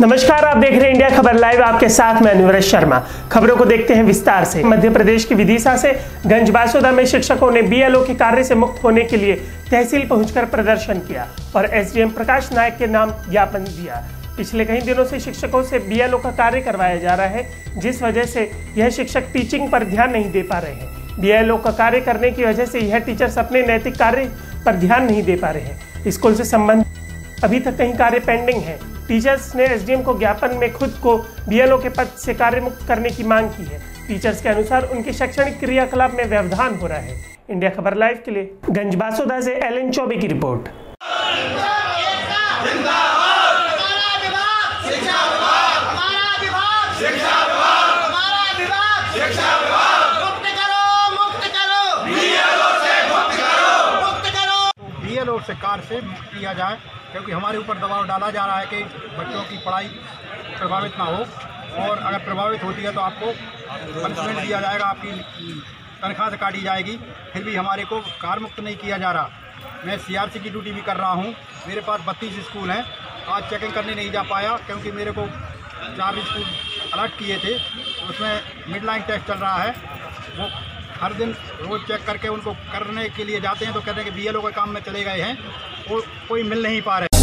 नमस्कार, आप देख रहे हैं इंडिया खबर लाइव। आपके साथ मैं अनुवरज शर्मा। खबरों को देखते हैं विस्तार से। मध्य प्रदेश के विदिशा से गंज बासोदा में शिक्षकों ने बीएलओ के कार्य से मुक्त होने के लिए तहसील पहुंचकर प्रदर्शन किया और एसडीएम प्रकाश नायक के नाम ज्ञापन दिया। पिछले कई दिनों से शिक्षकों से बीएलओ का कार्य करवाया जा रहा है, जिस वजह से यह शिक्षक टीचिंग पर ध्यान नहीं दे पा रहे हैं। बीएलओ का कार्य करने की वजह से यह टीचर्स अपने नैतिक कार्य पर ध्यान नहीं दे पा रहे हैं। स्कूल से संबंध अभी तक कहीं कार्य पेंडिंग है। टीचर्स ने एसडीएम को ज्ञापन में खुद को बीएलओ के पद से कार्य मुक्त करने की मांग की है। टीचर्स के अनुसार उनके शैक्षणिक क्रियाकलाप में व्यवधान हो रहा है। इंडिया खबर लाइव के लिए गंज गंजबासोदा से एल एन चौबे की रिपोर्ट। हमारा विभाग शिक्षा विभाग हमारा विभाग शिक्षा विभाग हमारा विभाग शिक्षा विभाग मुक्त करो मुक्त करो बीएलओ से मुक्त करो मुक्त करो। बीएलओ से कार से मुक्त किया जाए। क्योंकि हमारे ऊपर दबाव डाला जा रहा है कि बच्चों की पढ़ाई प्रभावित ना हो। और अगर प्रभावित होती है तो आपको पनिशमेंट दिया जाएगा, आपकी तनख्वाह से काटी जाएगी। फिर भी हमारे को कार मुक्त नहीं किया जा रहा। मैं सीआरसी की ड्यूटी भी कर रहा हूँ। मेरे पास बत्तीस स्कूल हैं। आज चेकिंग करने नहीं जा पाया क्योंकि मेरे को चार स्कूल अलर्ट किए थे। उसमें मिड लाइन टेस्ट चल रहा है। वो हर दिन रोज चेक करके उनको करने के लिए जाते हैं तो कहते हैं कि बी का काम में चले गए हैं। और कोई मिल नहीं पा रहे।